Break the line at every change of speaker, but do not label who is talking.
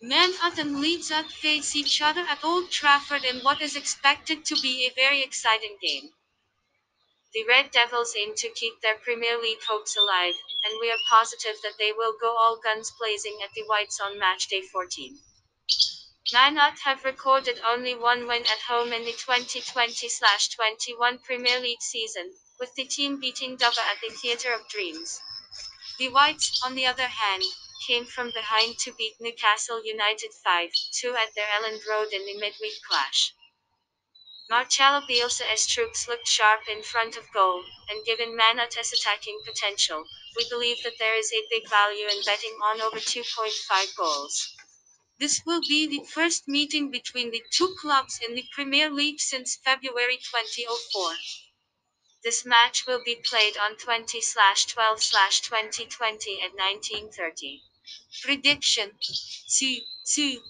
Man Utton Leeds Ut face each other at Old Trafford in what is expected to be a very exciting game. The Red Devils aim to keep their Premier League hopes alive, and we are positive that they will go all guns blazing at the Whites on matchday 14. Man Ut have recorded only one win at home in the 2020-21 Premier League season, with the team beating Dover at the Theatre of Dreams. The Whites, on the other hand, came from behind to beat Newcastle United 5-2 at their Elland Road in the midweek clash. Marcelo Bielsa's troops looked sharp in front of goal, and given Man Ut's attacking potential, we believe that there is a big value in betting on over 2.5 goals. This will be the first meeting between the two clubs in the Premier League since February 2004. This match will be played on 20/12/2020 at 19:30. Prediction: 2 2